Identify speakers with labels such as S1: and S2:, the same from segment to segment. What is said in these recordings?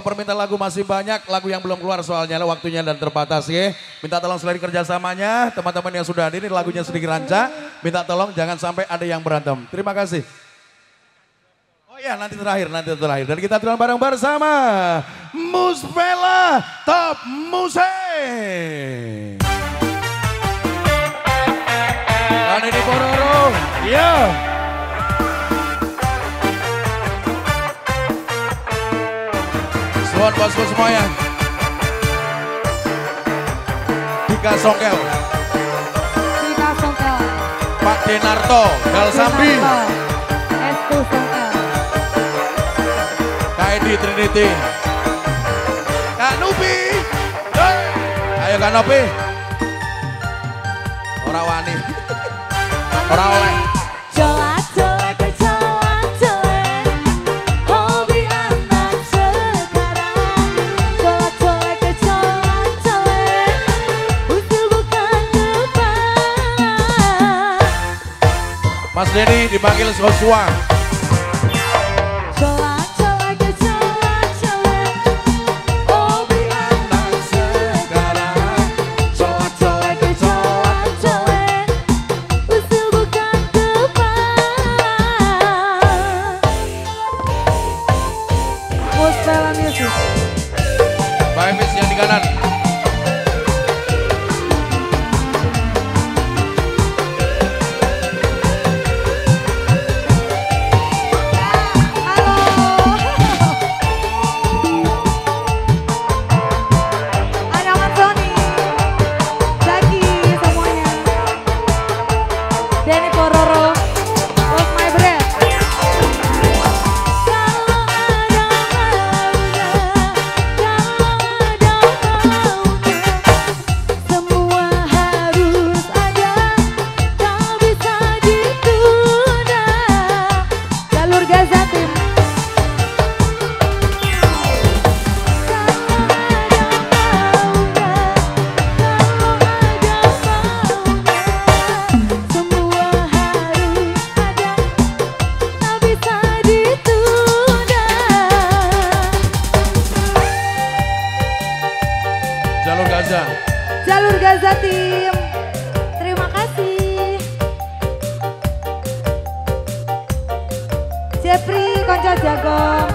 S1: Permintaan lagu masih banyak, lagu yang belum keluar soalnya waktunya dan terbatas ya. Minta tolong selain kerjasamanya, teman-teman yang sudah hadir, lagunya sedikit rancak. Minta tolong jangan sampai ada yang berantem. Terima kasih. Oh ya nanti terakhir, nanti terakhir. Dan kita terang bareng bersama Musbella Top Musik. Dan ini Pororo, iya. Yeah. Buat bosku semuanya. Dika Songkel.
S2: Dika Songkel.
S1: Pak Denarto, Gal Sambi.
S2: Estu Songkel.
S1: Kak Edi Trinity. Kak Nubi. Ayo Kak Nopi. Orang wani. Orang oleh. Mas Denny dipanggil Joshua.
S2: Gaza Tim. Terima kasih. Jepri Konco Jagong.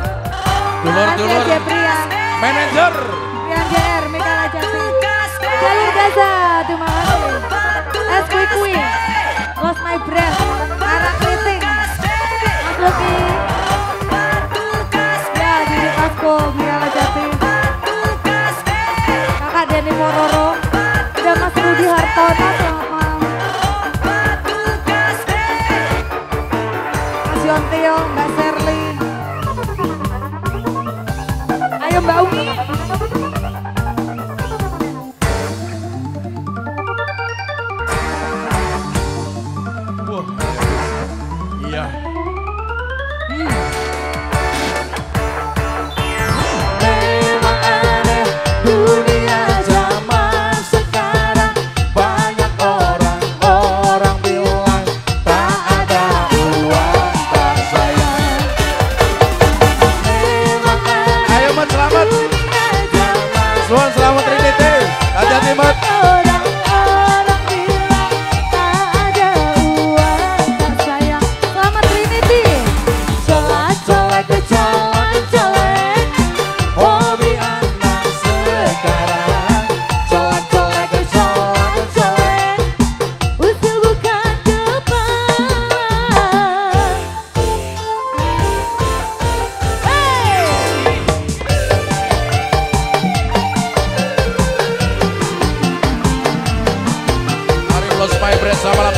S1: Dulur-dulur.
S2: Jepri ya.
S1: Manager.
S2: Rian JR, Mikala Jati. Jalur Gaza, terima kasih. Es Quick Queen. Lost My Breath. Arah Kriting. Mas Luki. Mas Yontio, Mbak Serli. Ayo Mbak Umi.
S1: Selamat malam,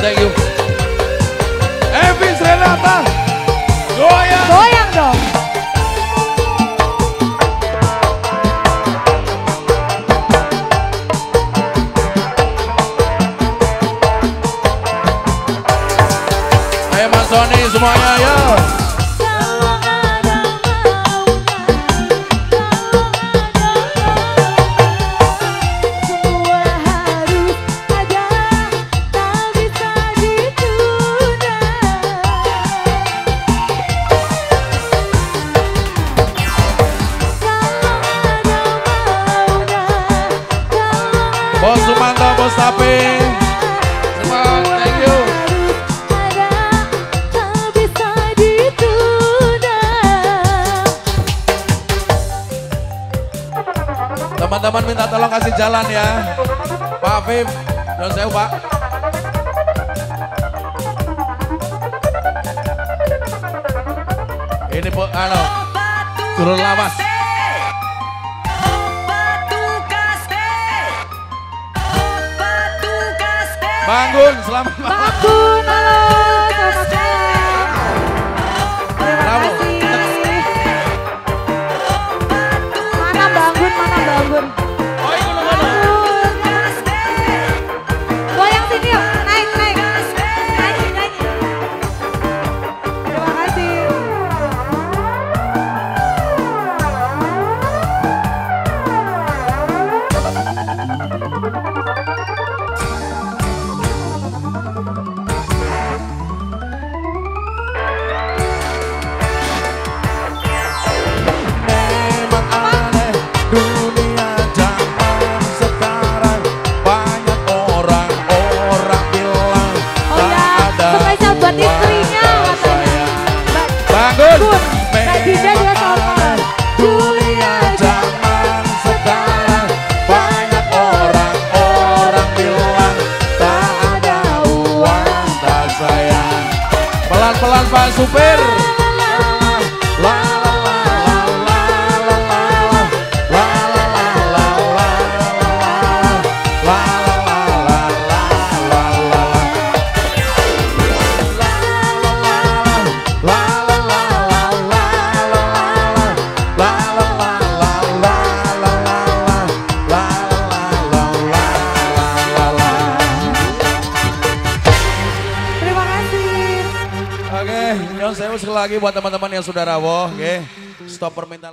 S1: thank you. Evis Renata, goyang.
S2: Goyang dong.
S1: Ayo Mas Sony semuanya, ya. Bos Sumanto Mustafi Semangat, thank you. Teman-teman minta tolong kasih jalan ya. Pak Afif, dan saya Pak. Ini Bu, ano, turun lawas. Bangun, selamat malam. Bang
S2: Gun, halo. Selamat malam.
S1: Super. lagi buat teman-teman yang sudah rawoh, oke. Okay. Stop permintaan